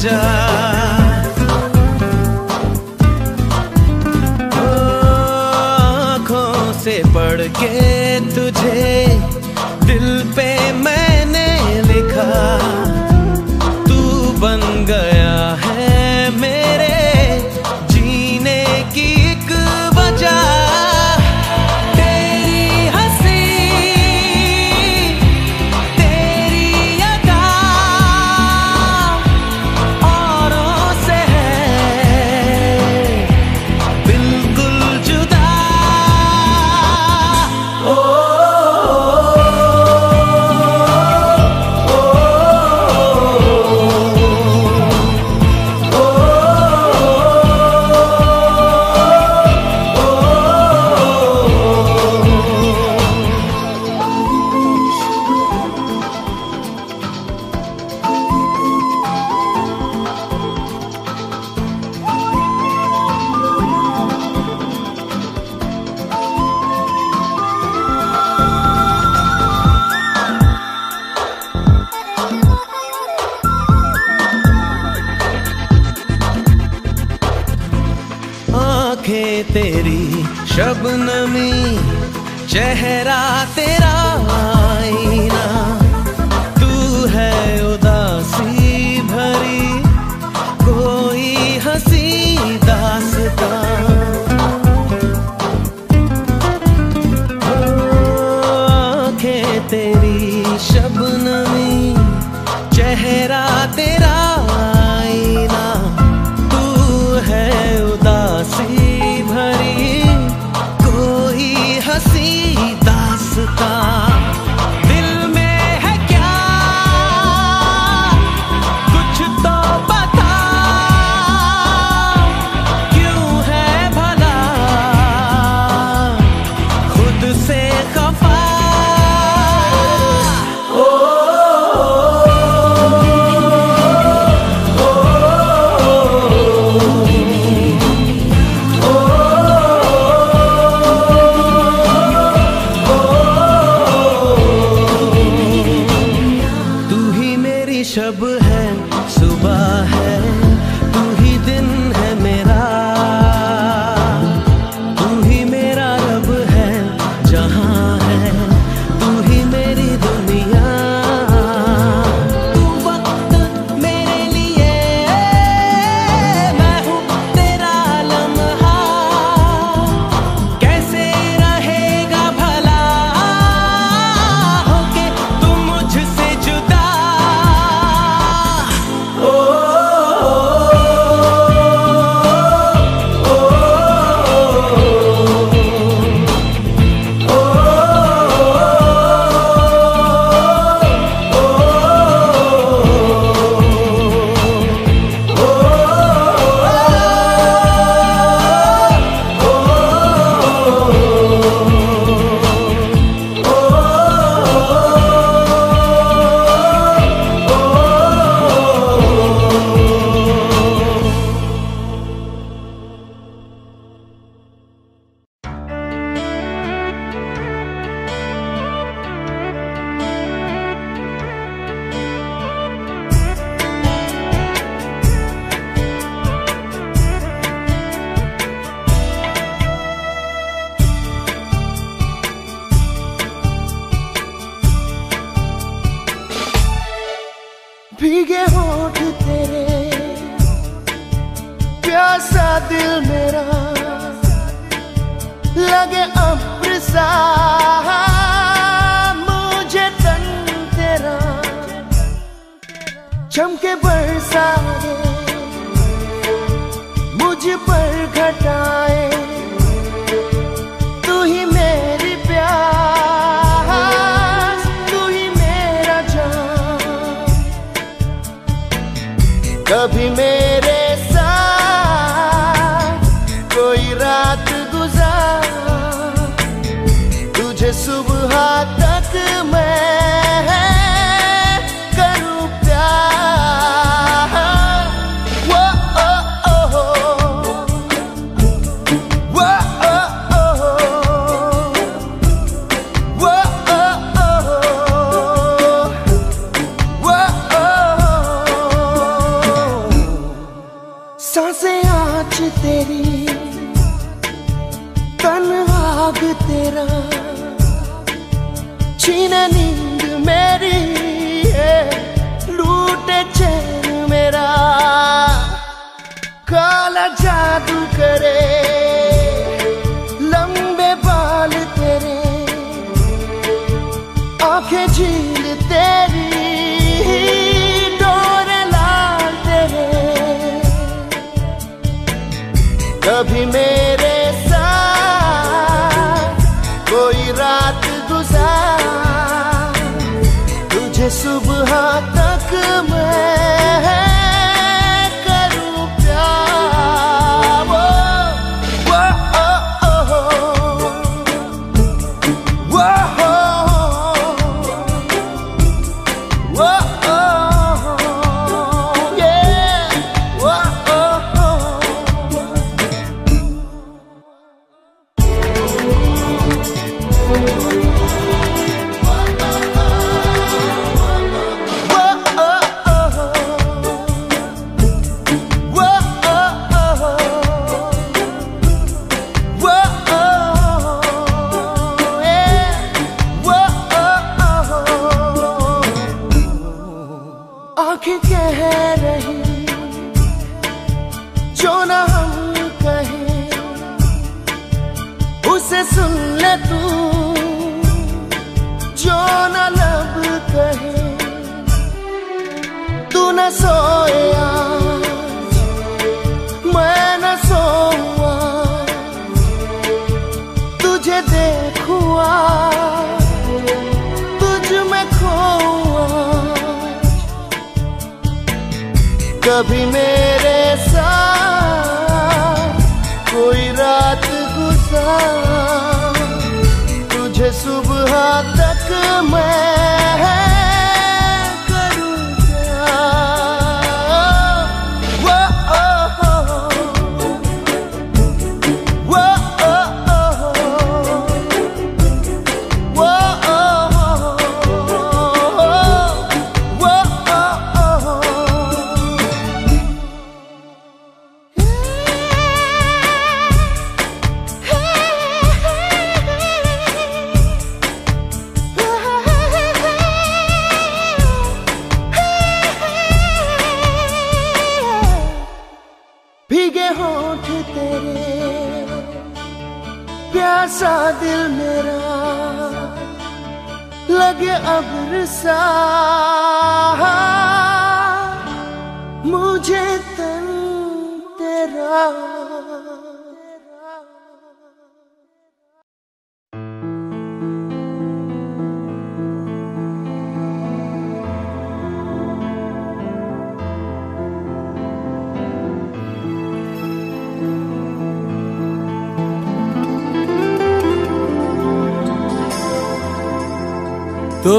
찾아.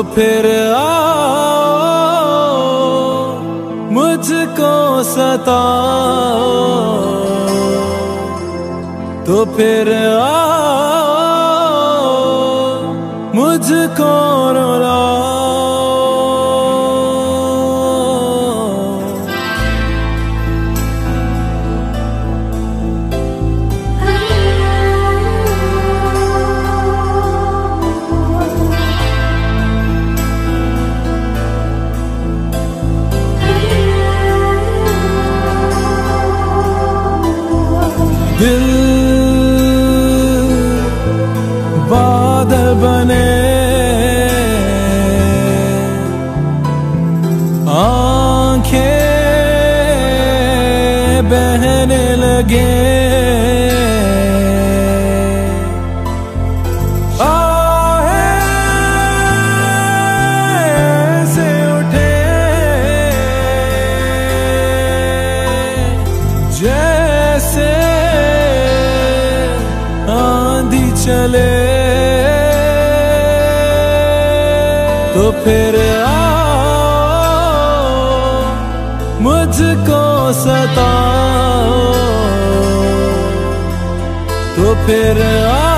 फिर आओ मुझको सताओ। तो फिर आओ मुझको तो फिर आओ मुझको सताओ। तो फिर आओ।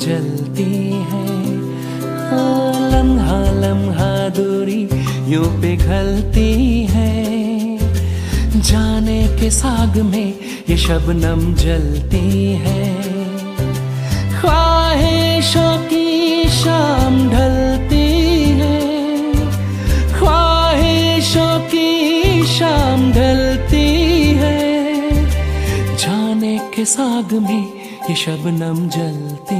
जलती है। आलम लम्हा लम्हा दूरी यूँ पिघलती है। जाने के साग में ये शबनम जलती है। ख्वाहिशों की शाम ढलती है। ख्वाहिशों की शाम ढलती है। जाने के साग में ये शबनम जलती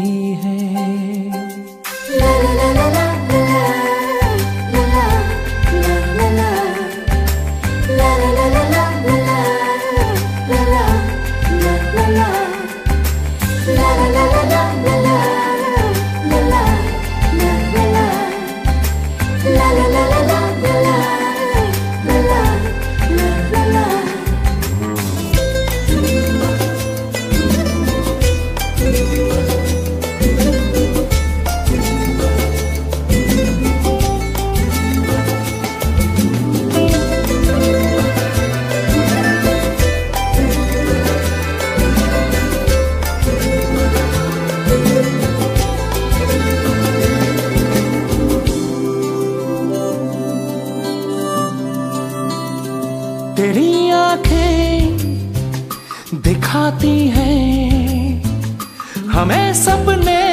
हमें सपने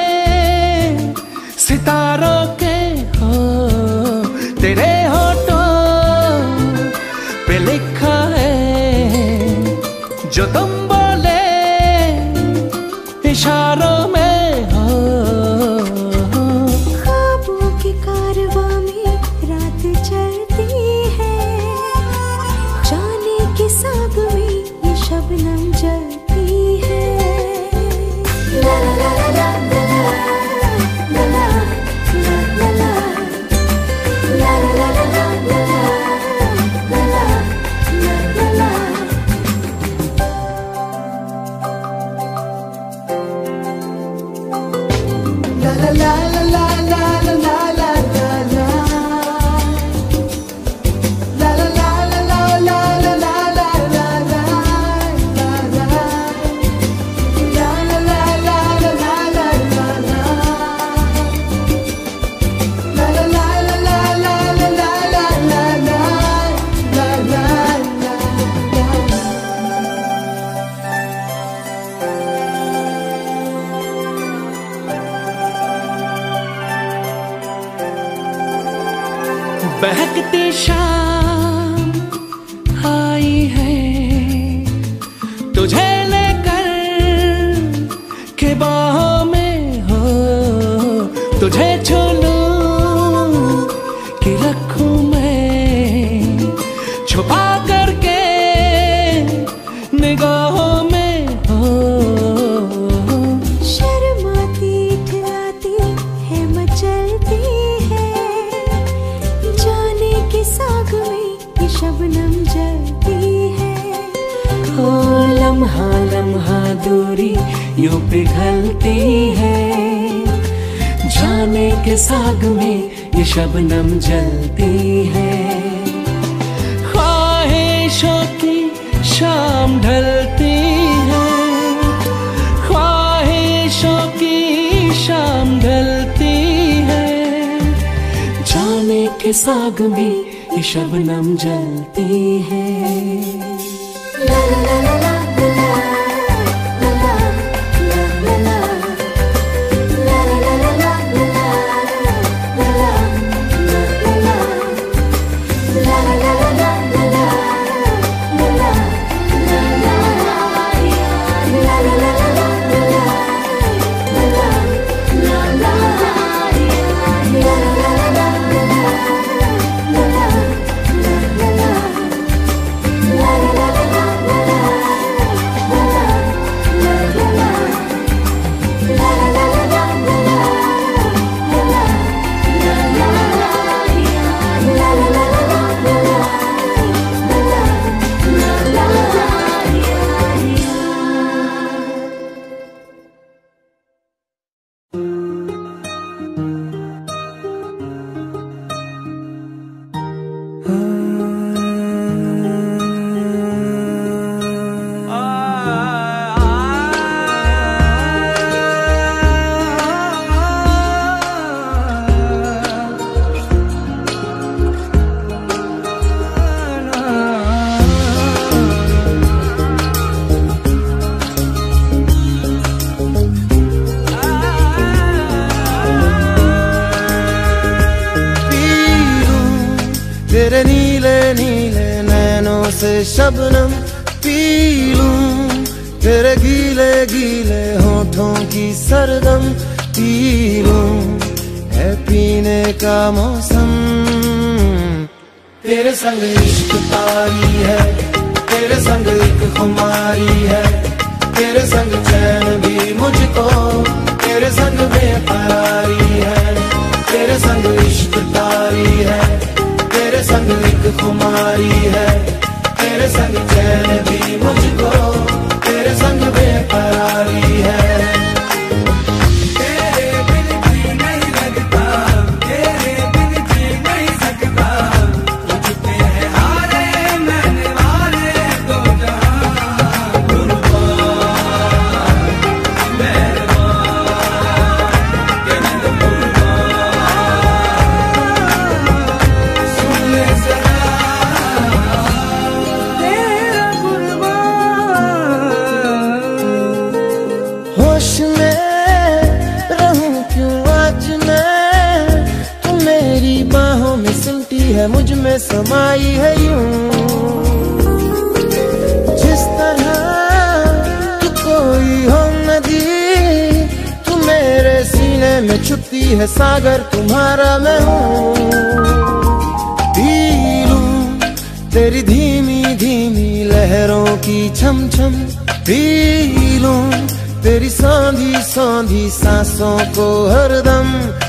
सांसों को हरदम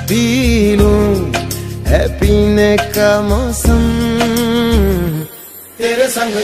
पीलू है पीने का मौसम। तेरे संग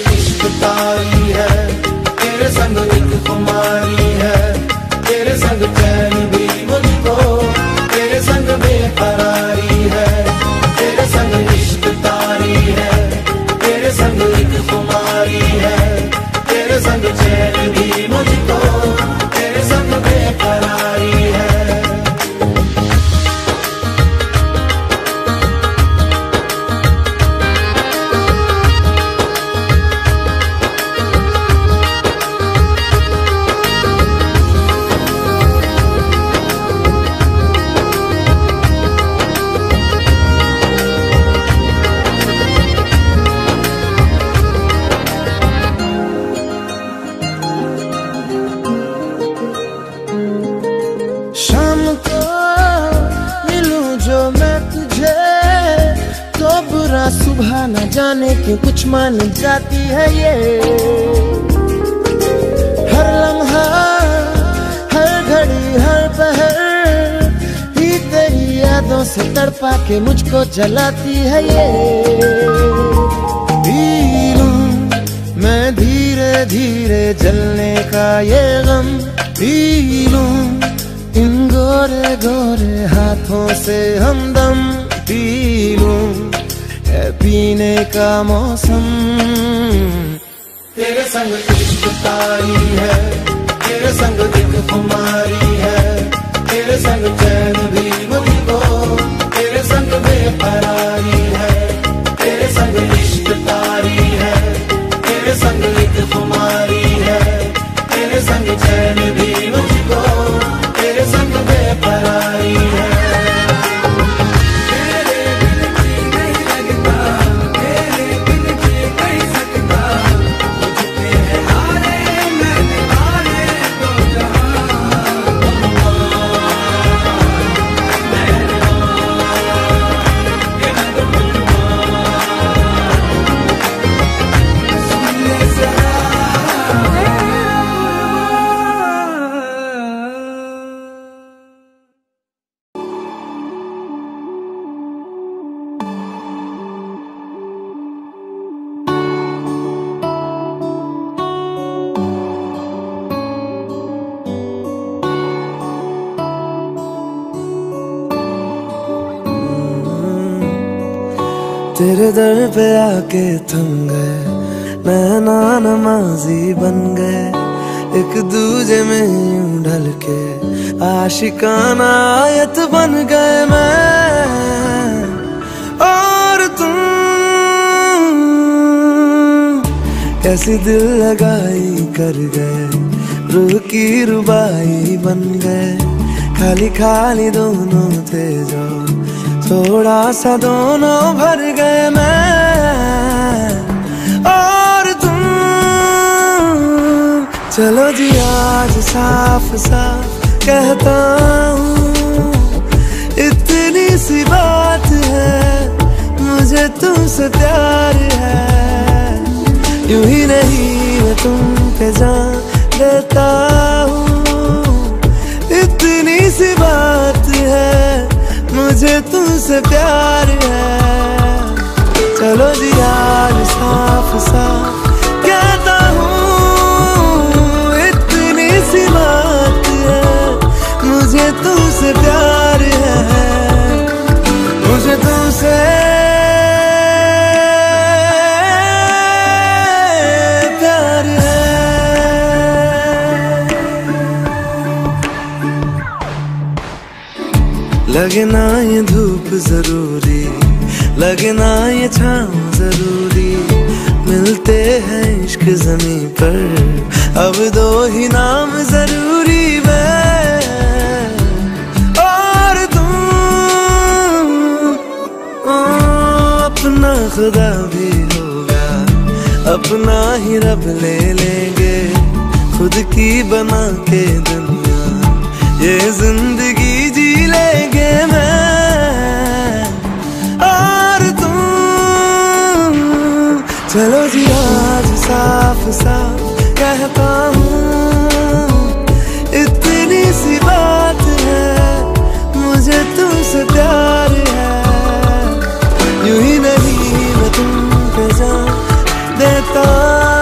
के थम गए नैना नमाजी बन गए। एक दूजे में ढल के आशिकाना आयत बन गए मैं। और तुम कैसी दिल लगाई कर गए। रूह की रुबाई बन गए। खाली खाली दोनों थे जो थोड़ा सा दोनों भर गए मैं। चलो जी आज साफ़ साफ़ कहता हूँ, इतनी सी बात है, मुझे तुमसे प्यार है। यूँ ही नहीं मैं तुम पे जान देता हूँ, इतनी सी बात है, मुझे तुमसे प्यार है। चलो जी आज साफ़ साफ़ कहता तुमसे प्यार है, मुझे तुमसे प्यार है। लगे ना ये धूप ज़रूरी, लगे ना ये छाँव ज़रूरी। मिलते हैं इश्क जमी पर, अब दो ही नाम ज़रूरी। खुदा भी होगा। अपना ही रब ले लेंगे। खुद की बना के दुनिया। ये ज़िंदगी जी लेंगे मैं। और तुम। चलो जी, आज साफ़ साफ़ कहता हूँ। इतनी सी बात है। मुझे तुमसे प्यार देता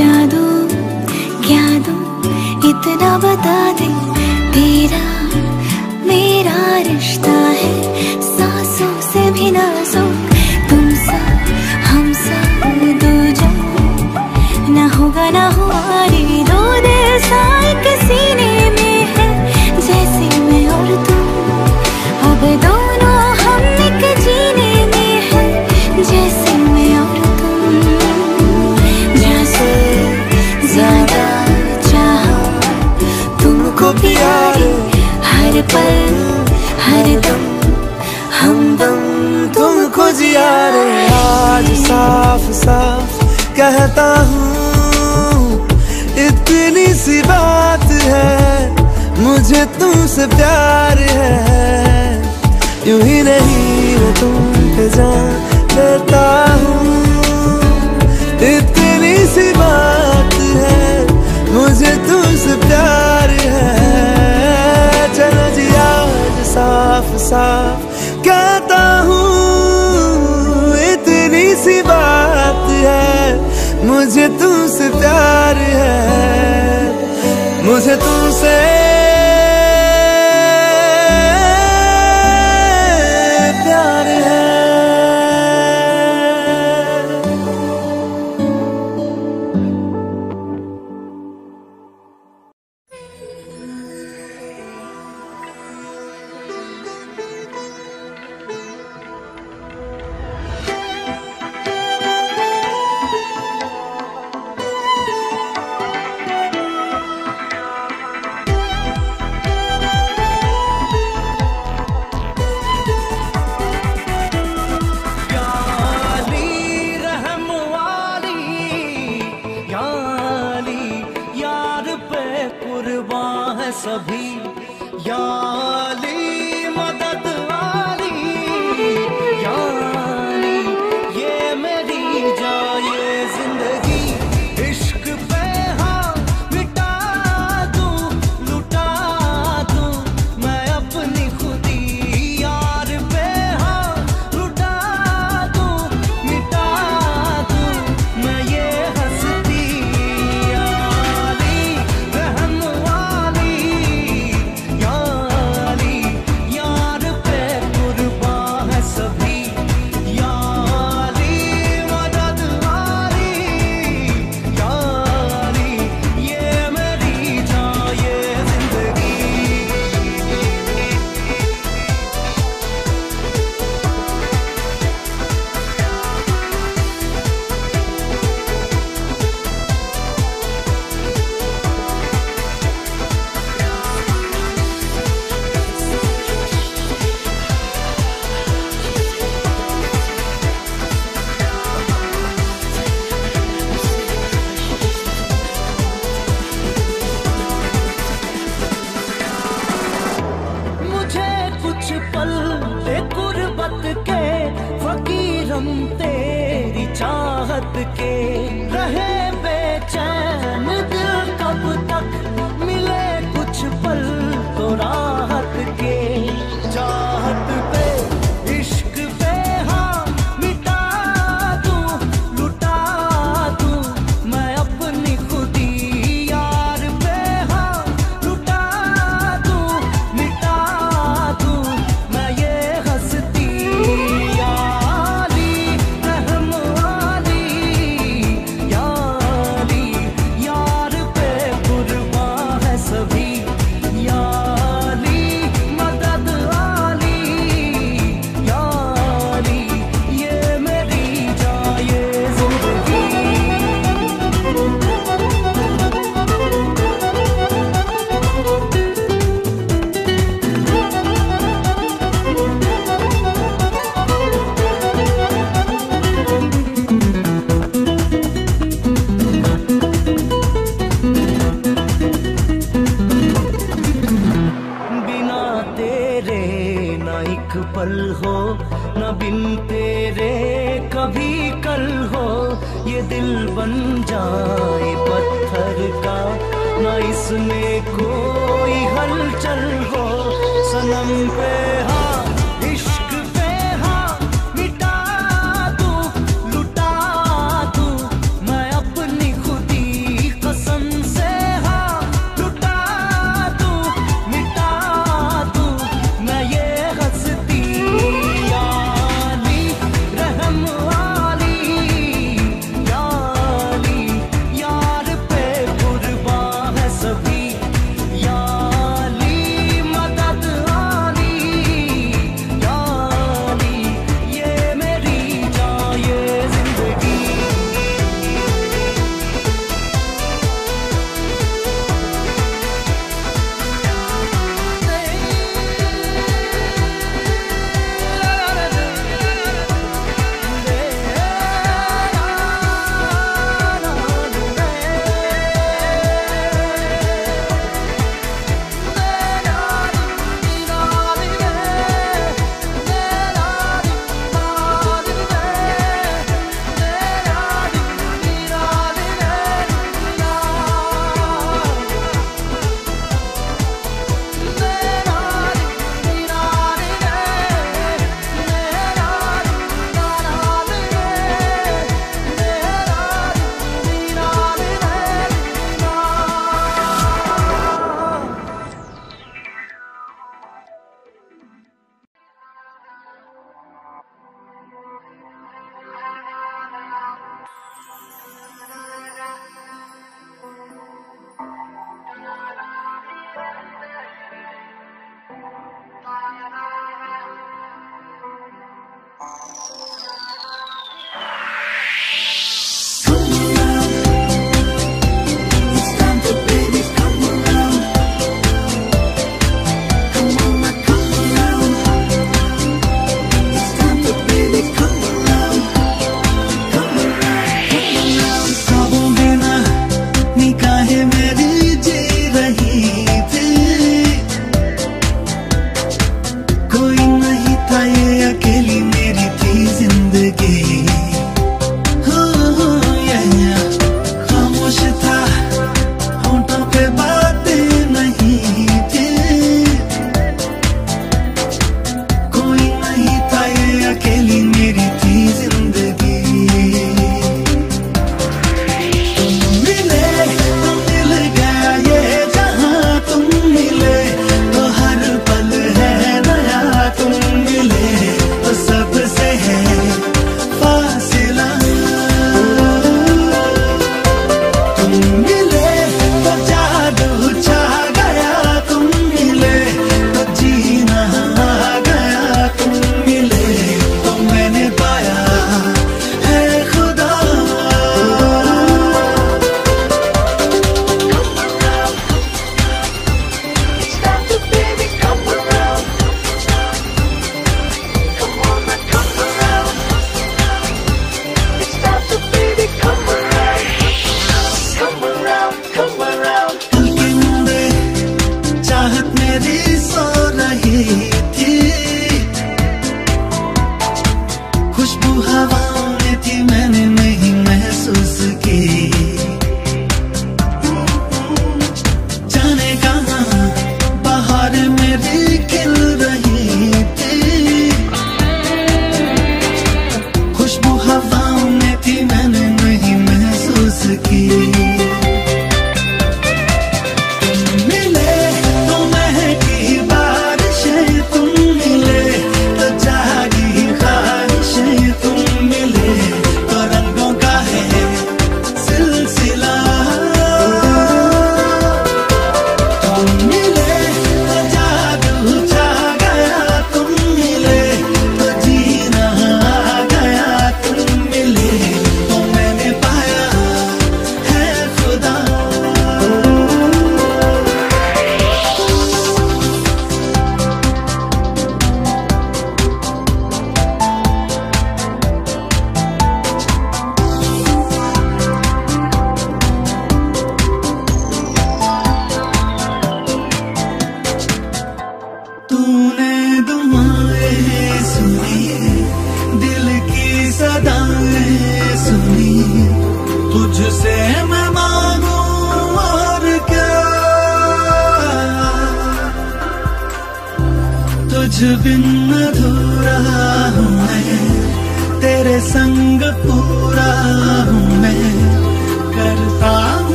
जादू क्या दो? इतना बता दे तेरा दम हमदम तुमको जिया रे आज साफ़ साफ़ कहता हूँ, इतनी सी बात है, मुझे तुमसे प्यार है। यूँ ही नहीं मैं तुम पे जान देता हूँ, इतनी सी बात है, मुझे तुमसे प्यार है। साफ़ कहता हूँ इतनी सी बात है मुझे तुमसे प्यार है मुझे तुमसे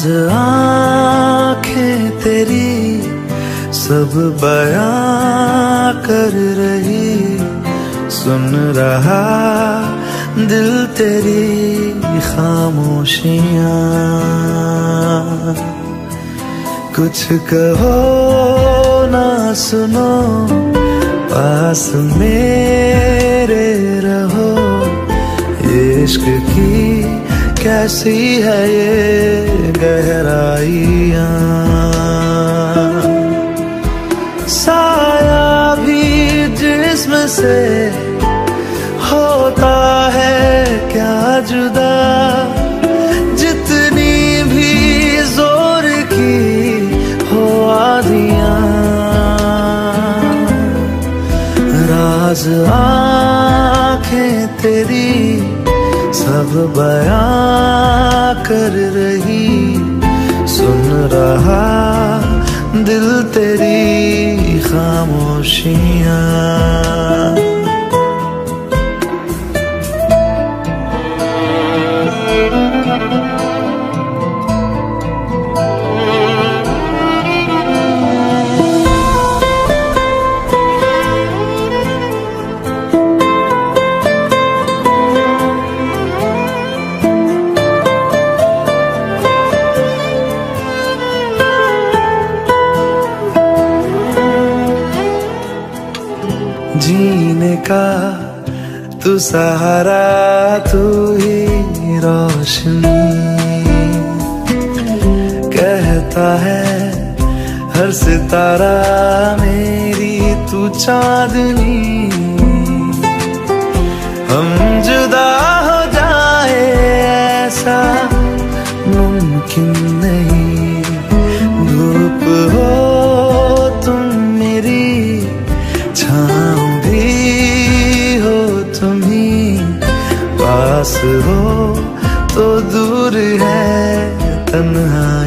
आज आँखें तेरी सब बयां कर रही। सुन रहा दिल तेरी खामोशियाँ। कुछ कहो ना सुनो, पास मेरे रहो। इश्क की कैसी है ये गहराइया? साया भी जिसम से होता है क्या जुदा? जितनी भी ज़ोर की हो आदियाँ राज आँखें तेरी सब बया कर रही। सुन रहा दिल तेरी खामोशियाँ। का तू सहारा तू ही रोशनी। कहता है हर सितारा मेरी तू चांदनी। हम तन्हाइयाँ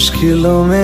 मुश्किलों में